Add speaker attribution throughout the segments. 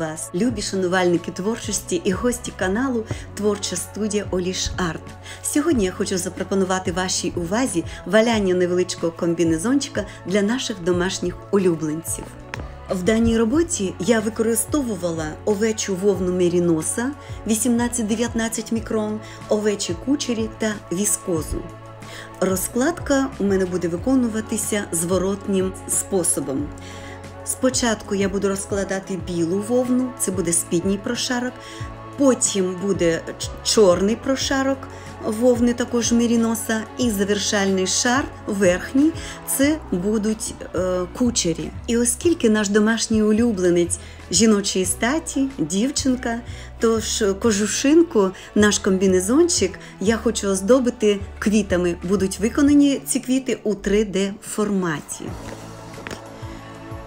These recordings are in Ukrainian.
Speaker 1: Вас, любі шанувальники творчості і гості каналу Творча студія Оліш Арт. Сьогодні я хочу запропонувати вашій увазі валяння невеличкого комбінезончика для наших домашніх улюбленців. В даній роботі я використовувала овечу вовну меріноса 18-19 мікрон, овечі кучері та віскозу. Розкладка у мене буде виконуватися зворотнім способом. Спочатку я буду розкладати білу вовну, це буде спідній прошарок, потім буде чорний прошарок вовни, також міріноса, і завершальний шар верхній це будуть е, кучері. І оскільки наш домашній улюбленець жіночої статі, дівчинка, тож кожушинку, наш комбінезончик, я хочу оздобити квітами. Будуть виконані ці квіти у 3D форматі.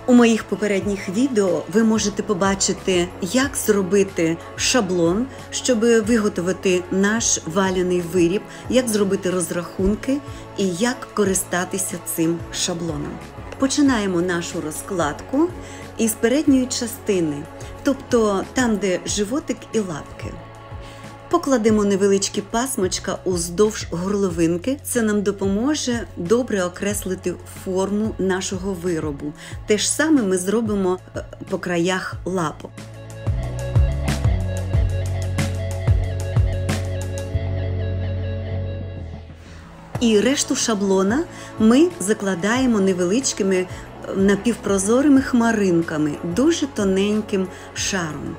Speaker 1: У моїх попередніх відео ви можете побачити, як зробити шаблон, щоб виготовити наш валяний виріб, як зробити розрахунки і як користатися цим шаблоном. Починаємо нашу розкладку із передньої частини, тобто там, де животик і лапки. Покладемо невеличкі пасмочка уздовж горловинки. Це нам допоможе добре окреслити форму нашого виробу. Те ж саме ми зробимо е, по краях лапок. І решту шаблона ми закладаємо невеличкими е, напівпрозорими хмаринками, дуже тоненьким шаром.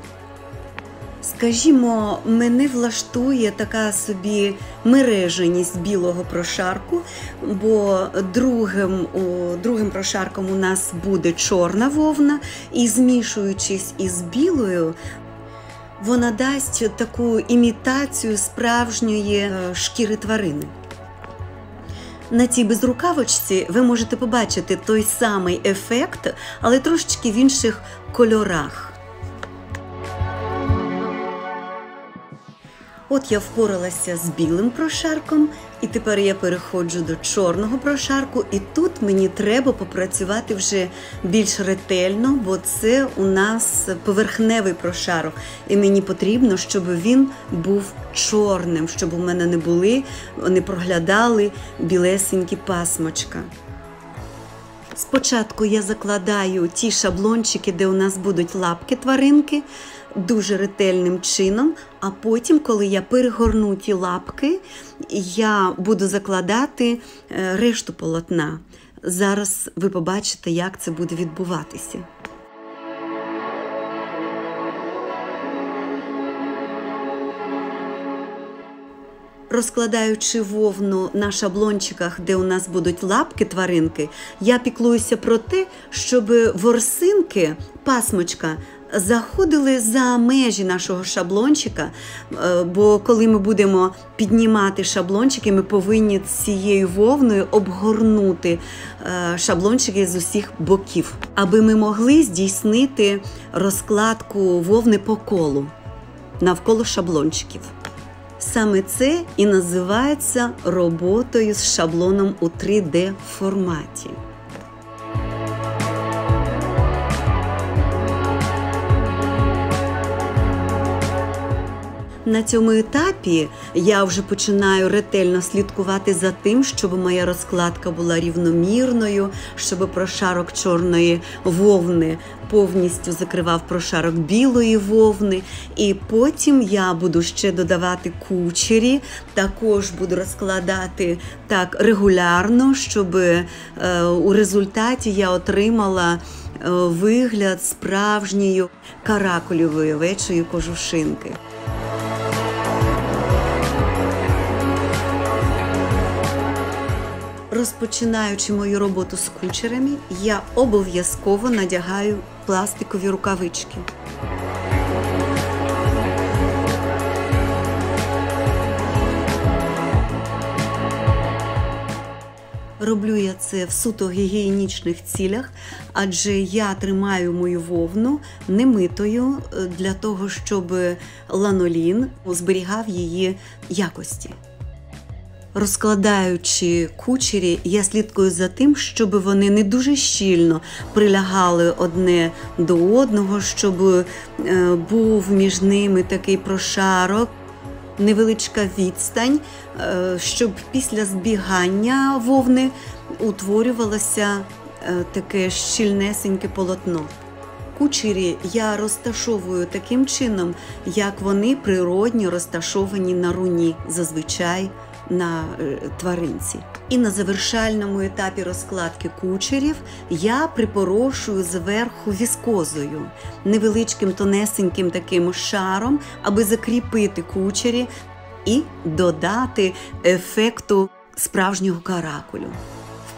Speaker 1: Скажімо, мене влаштує така собі мереженість білого прошарку, бо другим другим прошарком у нас буде чорна вовна, і змішуючись із білою, вона дасть таку імітацію справжньої е, шкіри тварини. На цій безрукавочці ви можете побачити той самий ефект, але трошечки в інших кольорах. От я впоралася з білим прошарком, і тепер я переходжу до чорного прошарку, і тут мені треба попрацювати вже більш ретельно, бо це у нас поверхневий прошарок. І мені потрібно, щоб він був чорним, щоб у мене не були, не проглядали білесенькі пасмочка. Спочатку я закладаю ті шаблончики, де у нас будуть лапки тваринки, дуже ретельним чином, а потім, коли я перегорну ті лапки, я буду закладати е, решту полотна. Зараз ви побачите, як це буде відбуватися. Розкладаючи вовну на шаблончиках, де у нас будуть лапки тваринки, я піклуюся про те, щоб ворсинки, пасмочка заходили за межі нашого шаблончика, е, бо коли ми будемо піднімати шаблончики, ми повинні цією вовною обгорнути е, шаблончики з усіх боків, аби ми могли здійснити розкладку вовни по колу навколо шаблончиків. Саме це і називається роботою з шаблоном у 3D форматі. На цьому етапі я вже починаю ретельно слідкувати за тим, щоб моя розкладка була рівномірною, щоб прошарок чорної вовни повністю закривав прошарок білої вовни. І потім я буду ще додавати кучері, також буду розкладати так регулярно, щоб е, у результаті я отримала. Е, вигляд справжньої каракулівої овечої кожушинки. Розпочинаючи мою роботу з кучерами, я обов'язково надягаю пластикові рукавички. Роблю я це в суто гігієнічних цілях, адже я тримаю мою вовну немитою е, для того, щоб ланолін зберігав її якості. Розкладаючи кучері, я слідкую за тим, щоб вони не дуже щільно прилягали одне до одного, щоб е, був між ними такий прошарок, невеличка відстань, е, щоб після збігання вовни утворювалося е, таке щільнесеньке полотно. Кучері я розташовую таким чином, як вони природньо розташовані на руні, зазвичай на е, тваринці. І на завершальному етапі розкладки кучерів я припорошую зверху віскозою, невеличким тонесеньким таким шаром, аби закріпити кучері і додати ефекту справжнього каракулю.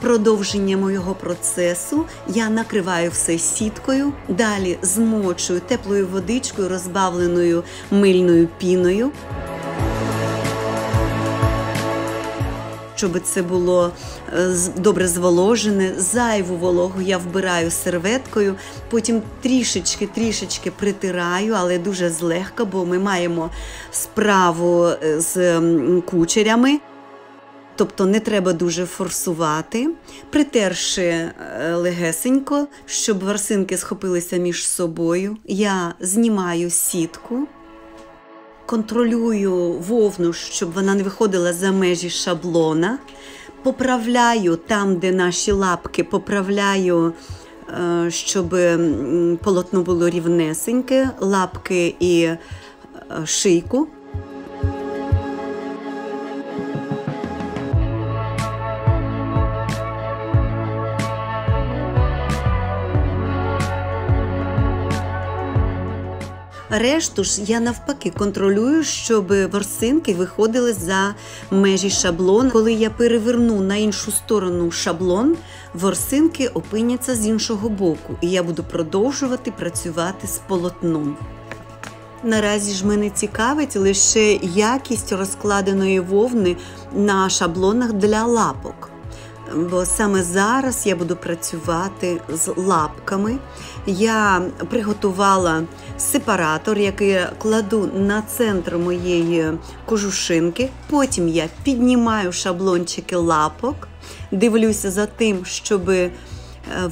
Speaker 1: Продовження моєго процесу я накриваю все сіткою, далі змочую теплою водичкою, розбавленою мильною піною. Щоб це було е, добре зволожене, зайву вологу я вбираю серветкою, потім трішечки-трішечки притираю, але дуже злегка, бо ми маємо справу е, з кучерями. Тобто не треба дуже форсувати, притерши е, легесенько, щоб ворсинки схопилися між собою. Я знімаю сітку, контролюю вовну, щоб вона не виходила за межі шаблона. Поправляю там, де наші лапки, поправляю, е, щоб полотно було рівнесеньке, лапки і е, шийку. Решту ж я навпаки контролюю, щоб ворсинки виходили за межі шаблону. Коли я переверну на іншу сторону шаблон, ворсинки опиняться з іншого боку, і я буду продовжувати працювати з полотном. Наразі ж мене цікавить лише якість розкладеної вовни на шаблонах для лапок. Бо саме зараз я буду працювати з лапками. Я приготувала сепаратор, який я кладу на центр моєї кожушинки. Потім я піднімаю шаблончики лапок, дивлюся за тим, щоб е,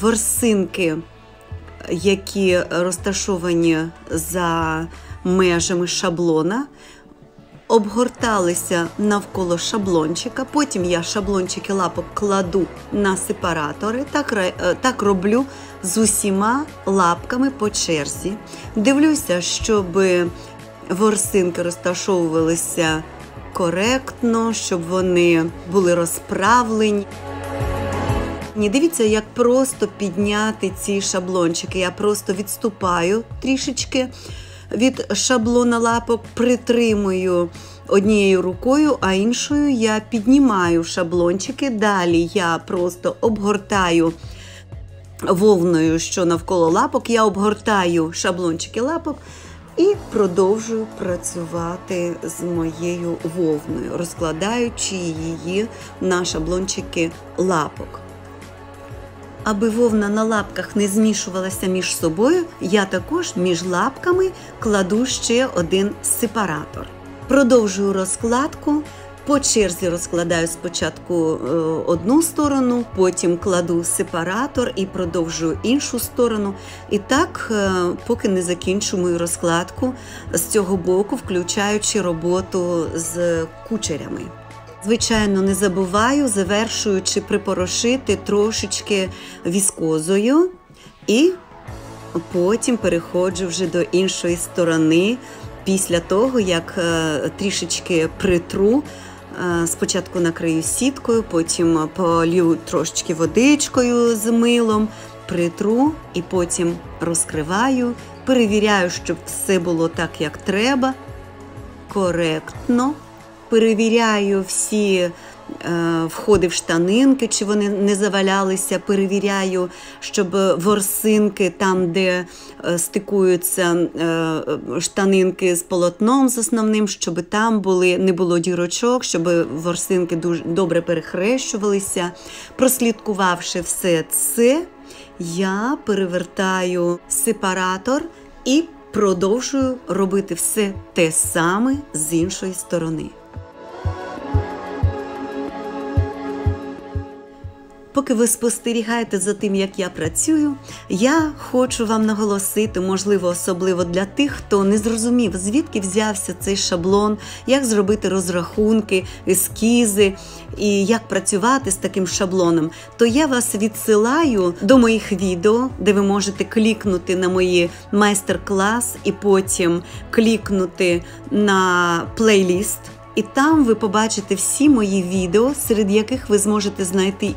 Speaker 1: ворсинки, які розташовані за межами шаблона, обгорталися навколо шаблончика. Потім я шаблончики лапок кладу на сепаратори. Так, е, так роблю з усіма лапками по черзі. Дивлюся, щоб ворсинки розташовувалися коректно, щоб вони були розправлені. Ні, дивіться, як просто підняти ці шаблончики. Я просто відступаю трішечки від шаблона лапок, притримую однією рукою, а іншою я піднімаю шаблончики. Далі я просто обгортаю вовною, що навколо лапок, я обгортаю шаблончики лапок. І продовжую працювати з моєю вовною, розкладаючи її на шаблончики лапок. Аби вовна на лапках не змішувалася між собою, я також між лапками кладу ще один сепаратор. Продовжую розкладку. По черзі розкладаю спочатку е, одну сторону, потім кладу сепаратор і продовжую іншу сторону. І так, е, поки не закінчу мою розкладку з цього боку, включаючи роботу з кучерями. Звичайно, не забуваю, завершуючи припорошити трошечки віскозою, і потім переходжу вже до іншої сторони. Після того, як е, трішечки притру, е, спочатку накрию сіткою, потім полью трошечки водичкою з милом, притру і потім розкриваю, перевіряю, щоб все було так, як треба, коректно перевіряю всі е, входи в штанинки, чи вони не завалялися. Перевіряю, щоб ворсинки там, де е, стикуються е, штанинки з полотном з основним, щоб там були, не було дірочок, щоб ворсинки дуже добре перехрещувалися. Прослідкувавши все це, я перевертаю сепаратор і продовжую робити все те саме з іншої сторони. Поки ви спостерігаєте за тим, як я працюю, я хочу вам наголосити, можливо, особливо для тих, хто не зрозумів, звідки взявся цей шаблон, як зробити розрахунки, ескізи і як працювати з таким шаблоном, то я вас відсилаю до моїх відео, де ви можете клікнути на мої майстер-клас і потім клікнути на плейліст. І там ви побачите всі мої відео, серед яких ви зможете знайти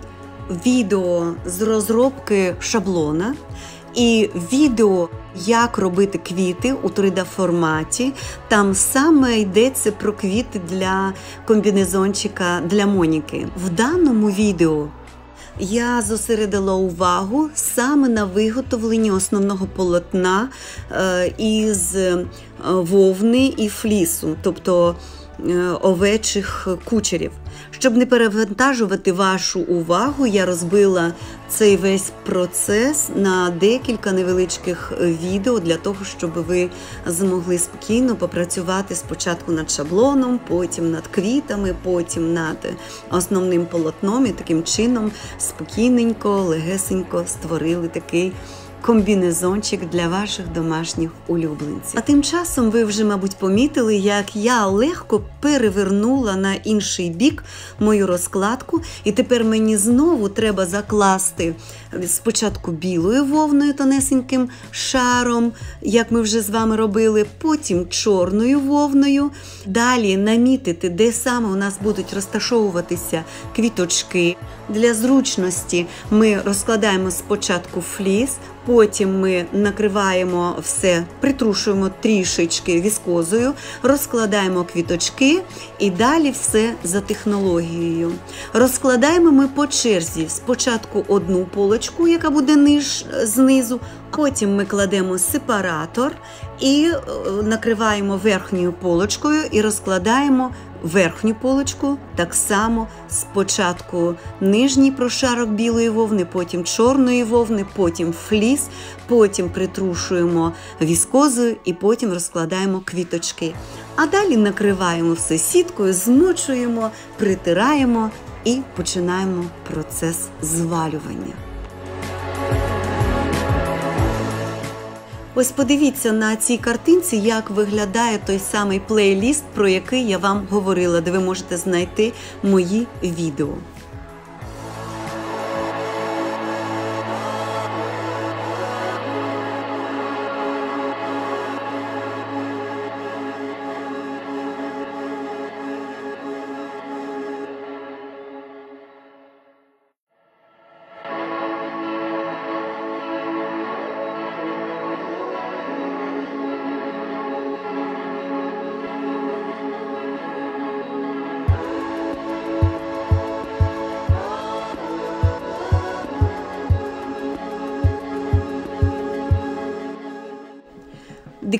Speaker 1: відео з розробки шаблона і відео, як робити квіти у 3D-форматі. Там саме йдеться про квіти для комбінезончика для Моніки. В даному відео. Я зосередила увагу саме на виготовленні основного полотна е, із е, вовни і флісу, тобто Е, овечих кучерів. Щоб не перевантажувати вашу увагу, я розбила цей весь процес на декілька невеличких відео для того, щоб ви змогли спокійно попрацювати спочатку над шаблоном, потім над квітами, потім над основним полотном. І таким чином спокійненько, легесенько створили такий комбінезончик для ваших домашніх улюбленців. А тим часом ви вже, мабуть, помітили, як я легко перевернула на інший бік мою розкладку, і тепер мені знову треба закласти спочатку білою вовною тонесеньким шаром, як ми вже з вами робили, потім чорною вовною. Далі намітити, де саме у нас будуть розташовуватися квіточки. Для зручності ми розкладаємо спочатку фліс. Потім ми накриваємо все, притрушуємо трішечки віскозою, розкладаємо квіточки і далі все за технологією. Розкладаємо ми по черзі спочатку одну полочку, яка буде ниж знизу, потім ми кладемо сепаратор і е, накриваємо верхньою полочкою і розкладаємо верхню полочку, так само спочатку нижній прошарок білої вовни, потім чорної вовни, потім фліс, потім притрушуємо віскозою і потім розкладаємо квіточки. А далі накриваємо все сіткою, змочуємо, притираємо і починаємо процес звалювання. Ось подивіться на цій картинці, як виглядає той самий плейліст, про який я вам говорила, де ви можете знайти мої відео.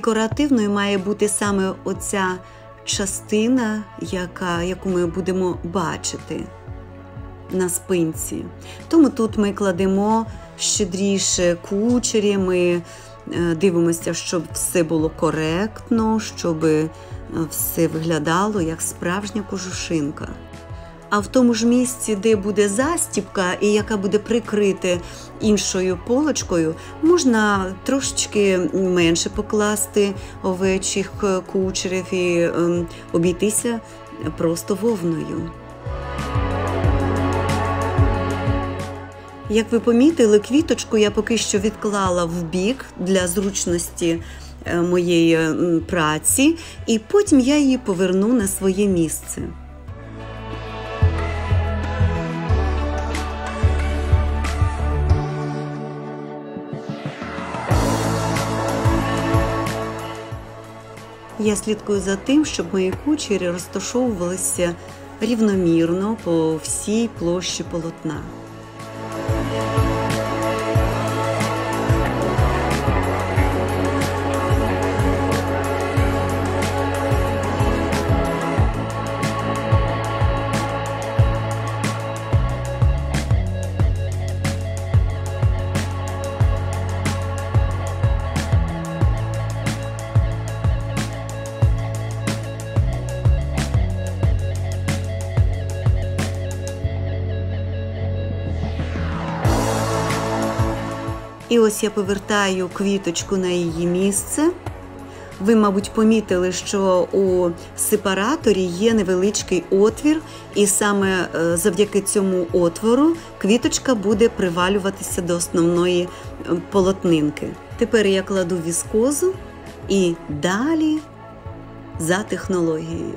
Speaker 1: Декоративною має бути саме оця частина, яка, яку ми будемо бачити на спинці. Тому тут ми кладемо щедріше кучері, ми е, дивимося, щоб все було коректно, щоб е, все виглядало як справжня кожушинка. А в тому ж місці, де буде застіпка і яка буде прикрити іншою полочкою, можна трошечки менше покласти овечих кучерів і ем, обійтися просто вовною. Як ви помітили, квіточку я поки що відклала в бік для зручності е, моєї праці, і потім я її поверну на своє місце. Я слідкую за тим, щоб мої кучері розташовувалися рівномірно по всій площі полотна. Ось я повертаю квіточку на її місце. Ви, мабуть, помітили, що у сепараторі є невеличкий отвір, і саме е, завдяки цьому отвору квіточка буде привалюватися до основної е, полотнинки. Тепер я кладу віскозу і далі за технологією.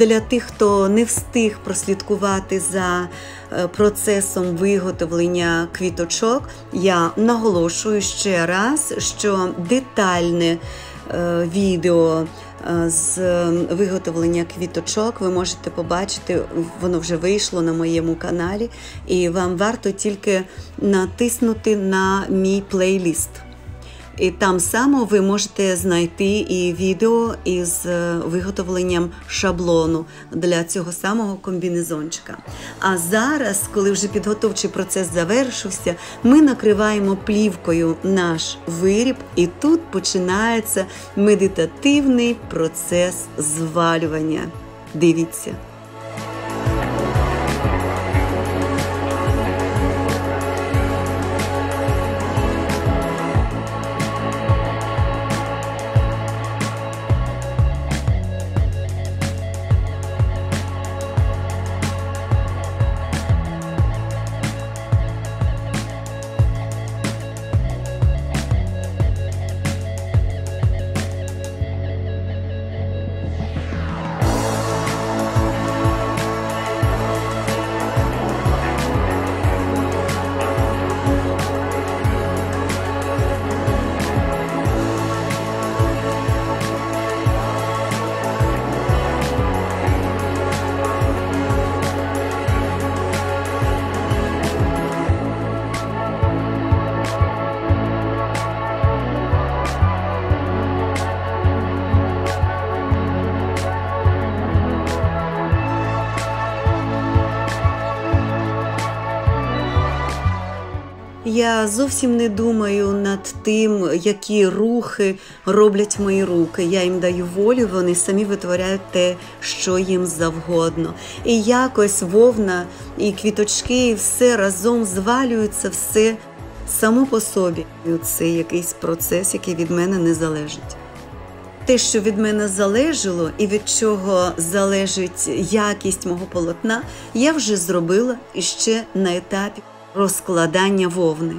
Speaker 1: Для тих, хто не встиг прослідкувати за е, процесом виготовлення квіточок, я наголошую ще раз, що детальне е, відео е, з виготовлення квіточок ви можете побачити, воно вже вийшло на моєму каналі, і вам варто тільки натиснути на мій плейліст. І там само ви можете знайти і відео із е, виготовленням шаблону для цього самого комбінезончика. А зараз, коли вже підготовчий процес завершився, ми накриваємо плівкою наш виріб, і тут починається медитативний процес звалювання. Дивіться. Я зовсім не думаю над тим, які рухи роблять мої руки. Я їм даю волю, вони самі витворяють те, що їм завгодно. І якось вовна і квіточки, і все разом звалюються, все само по собі. Це якийсь процес, який від мене не залежить. Те, що від мене залежало, і від чого залежить якість мого полотна, я вже зробила іще на етапі розкладання вовни.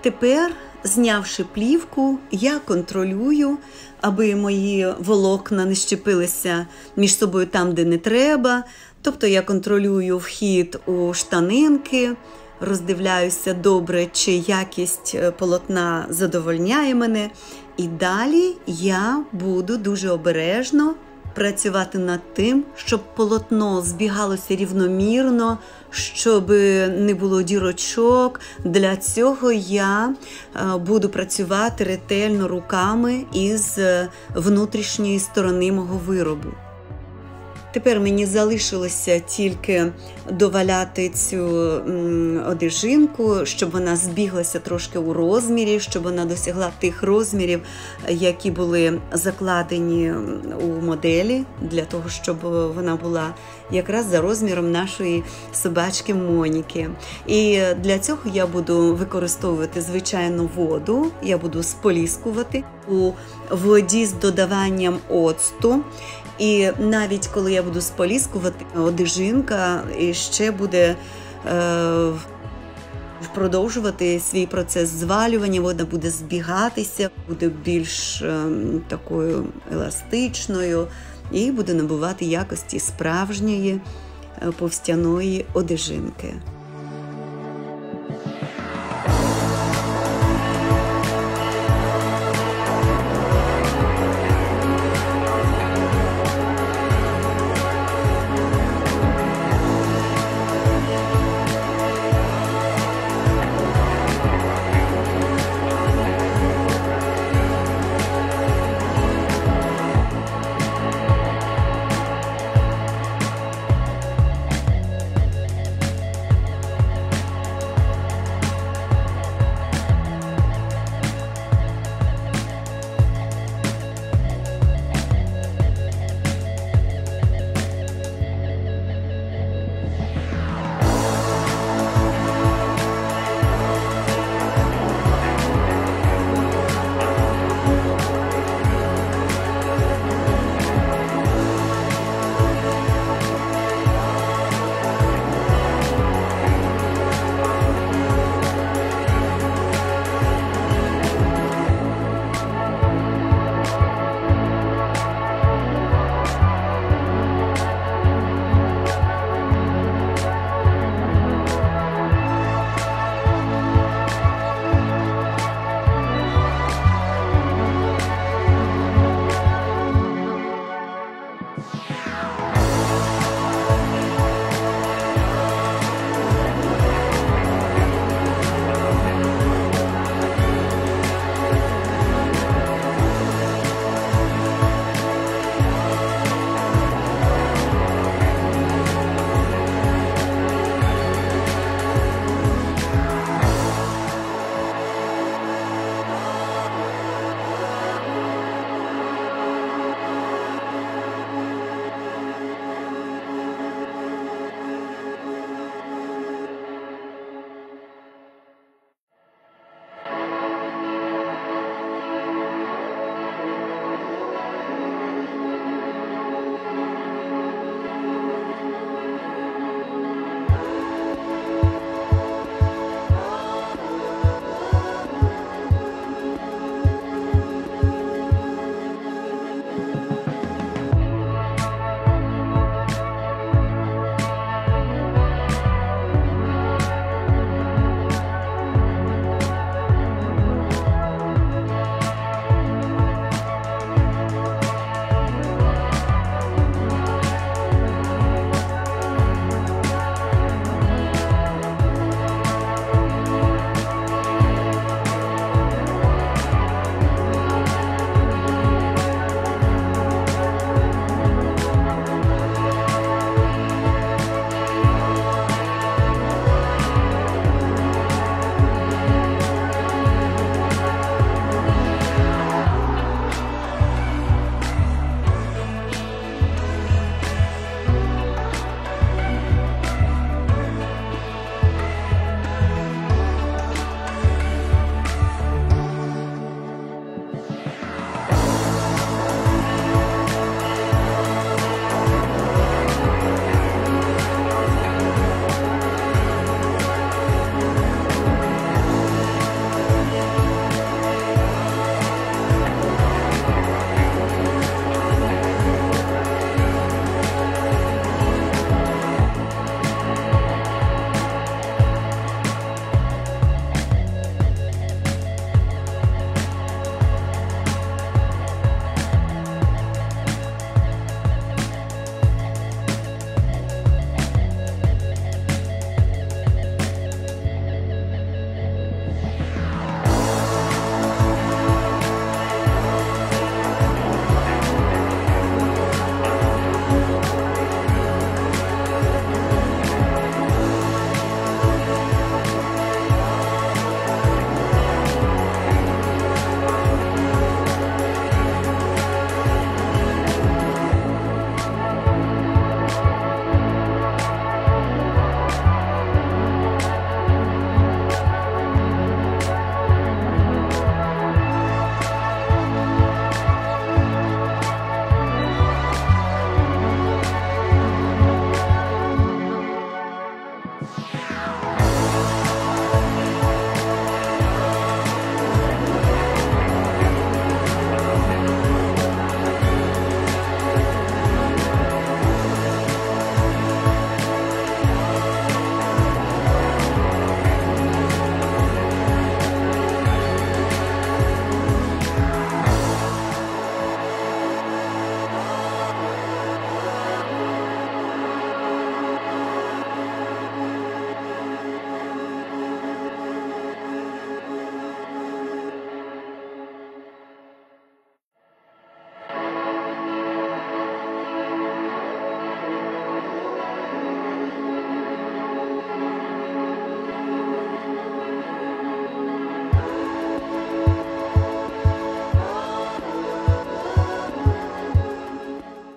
Speaker 1: Тепер, знявши плівку, я контролюю, аби мої волокна не щепилися між собою там, де не треба. Тобто я контролюю вхід у штанинки, роздивляюся добре, чи якість е, полотна задовольняє мене. І далі я буду дуже обережно працювати над тим, щоб полотно збігалося рівномірно, щоб не було дірочок. Для цього я е, буду працювати ретельно руками із е, внутрішньої сторони мого виробу. Тепер мені залишилося тільки доваляти цю одежинку, щоб вона збіглася трошки у розмірі, щоб вона досягла тих розмірів, які були закладені у моделі, для того, щоб вона була якраз за розміром нашої собачки Моніки. І для цього я буду використовувати звичайну воду, я буду споліскувати у воді з додаванням оцту. І навіть коли я буду споліскувати, одежинка і ще буде е, продовжувати свій процес звалювання, вона буде збігатися, буде більш е, такою еластичною і буде набувати якості справжньої е, повстяної одежинки.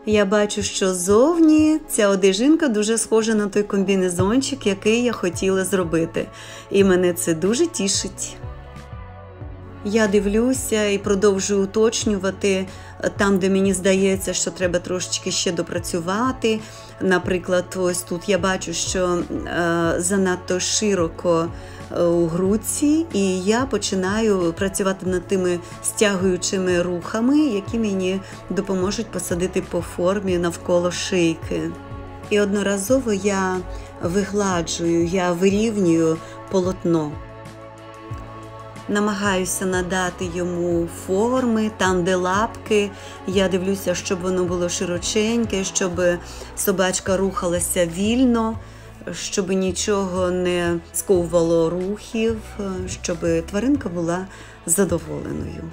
Speaker 1: Я бачу, що зовні ця одежинка дуже схожа на той комбінезончик, який я хотіла зробити. І мене це дуже тішить. Я дивлюся і продовжую уточнювати там, де мені здається, що треба трошечки ще допрацювати. Наприклад, ось тут я бачу, що е, занадто широко у грудці, і я починаю працювати над тими стягуючими рухами, які мені допоможуть посадити по формі навколо шийки. І одноразово я вигладжую, я вирівнюю полотно намагаюся надати йому форми, там, де лапки. Я дивлюся, щоб воно було широченьке, щоб собачка рухалася вільно, щоб нічого не сковувало рухів, щоб тваринка була задоволеною.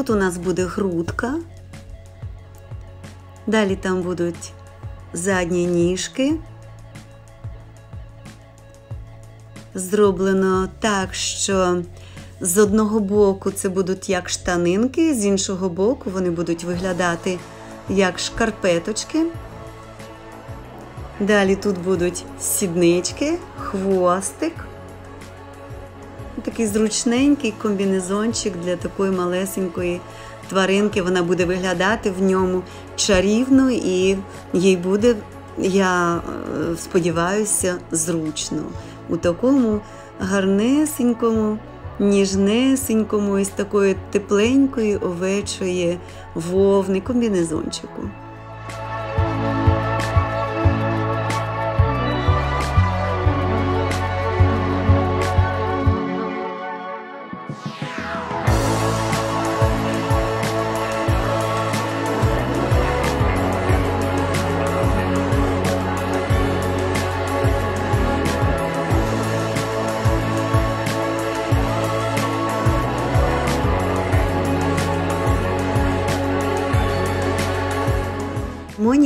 Speaker 1: Тут у нас буде грудка, далі там будуть задні ніжки. Зроблено так, що з одного боку це будуть як штанинки, з іншого боку вони будуть виглядати як шкарпеточки. Далі тут будуть сіднички, хвостик. Такий зручненький комбінезончик для такої малесенької тваринки. Вона буде виглядати в ньому чарівно і їй буде, я е, сподіваюся, зручно. У такому гарнесенькому, ніжнесенькому, із такої тепленької овечої вовни комбінезончику.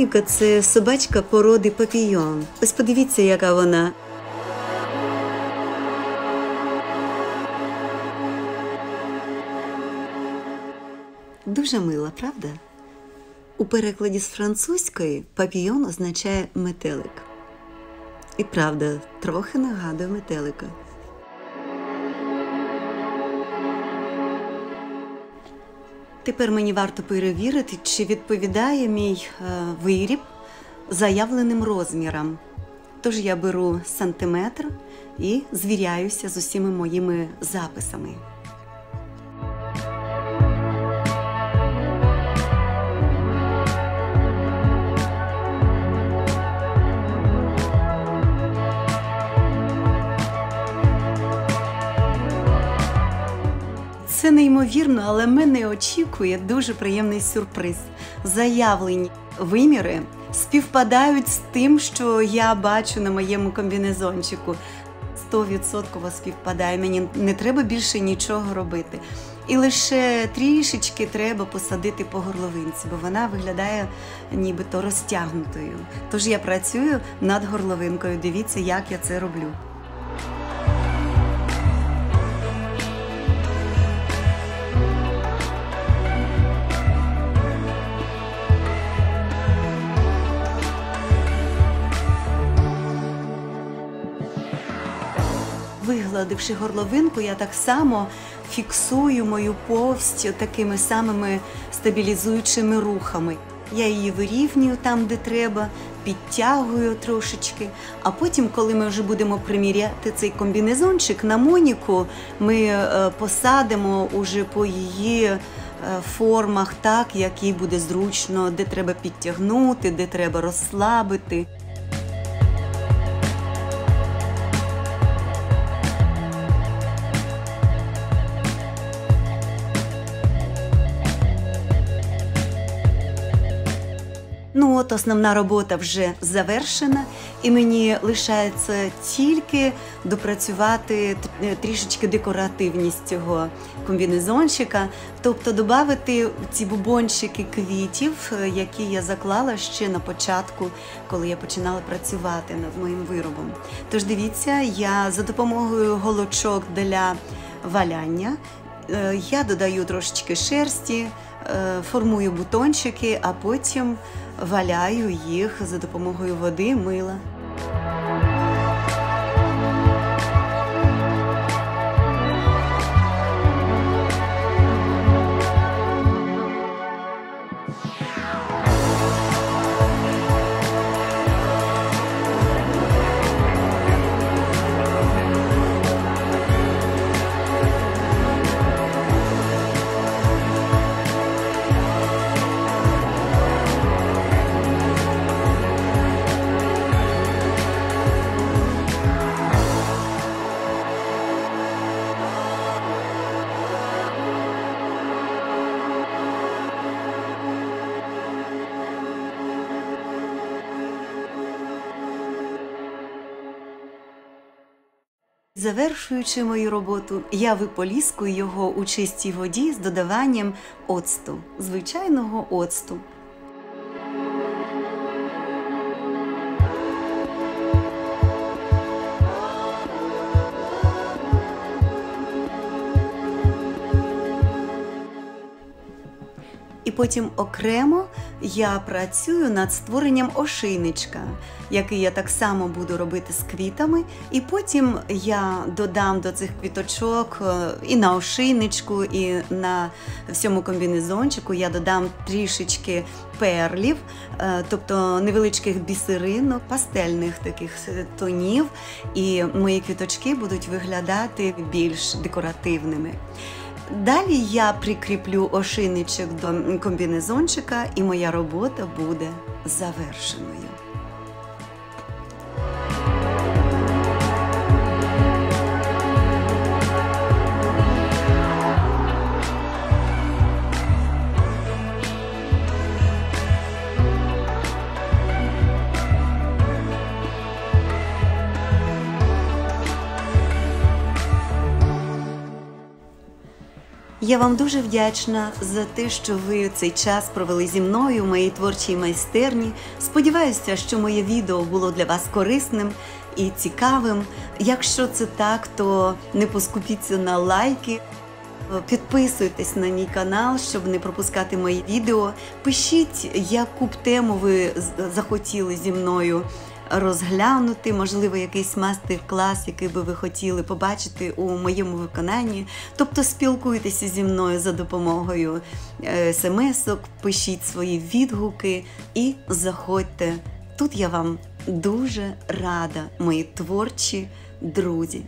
Speaker 1: Моніка це собачка породи папійон. Ось подивіться, яка вона. Дуже мила, правда? У перекладі з французької папійон означає метелик. І правда, трохи нагадує метелика. Тепер мені варто перевірити, чи відповідає мій е, виріб заявленим розмірам. Тож я беру сантиметр і звіряюся з усіма моїми записами. Це неймовірно, але мене очікує дуже приємний сюрприз. Заявлені виміри співпадають з тим, що я бачу на моєму комбінезончику. 100% співпадає. Мені не треба більше нічого робити. І лише трішечки треба посадити по горловинці, бо вона виглядає нібито розтягнутою. Тож я працюю над горловинкою. Дивіться, як я це роблю. Вигладивши горловинку, я так само фіксую мою повсть такими самими стабілізуючими рухами. Я її вирівнюю там, де треба, підтягую трошечки. А потім, коли ми вже будемо приміряти цей комбінезончик на Моніку, ми е, посадимо уже по її е, формах так, як їй буде зручно, де треба підтягнути, де треба розслабити. От основна робота вже завершена, і мені лишається тільки допрацювати е, трішечки декоративність цього комбінезончика, тобто додати ці бубончики квітів, е, які я заклала ще на початку, коли я починала працювати над моїм виробом. Тож дивіться, я за допомогою голочок для валяння. Е, я додаю трошечки шерсті, формую бутончики, а потім валяю їх за допомогою води мила. Завершуючи мою роботу, я виполіскую його у чистій воді з додаванням оцту, звичайного оцту. Потім окремо я працюю над створенням ошийничка, який я так само буду робити з квітами. І потім я додам до цих квіточок е, і на ошийничку, і на всьому комбінезончику я додам трішечки перлів, е, тобто невеличких бісеринок, пастельних таких тонів, і мої квіточки будуть виглядати більш декоративними. Далі я прикріплю ошиничок до комбінезончика, і моя робота буде завершеною. Я вам дуже вдячна за те, що ви цей час провели зі мною в моїй творчій майстерні. Сподіваюся, що моє відео було для вас корисним і цікавим. Якщо це так, то не поскупіться на лайки. Підписуйтесь на мій канал, щоб не пропускати мої відео. Пишіть, яку б тему ви захотіли зі мною розглянути, можливо, якийсь мастер-клас, який би ви хотіли побачити у моєму виконанні. Тобто спілкуйтеся зі мною за допомогою е, смс-ок, пишіть свої відгуки і заходьте. Тут я вам дуже рада, мої творчі друзі.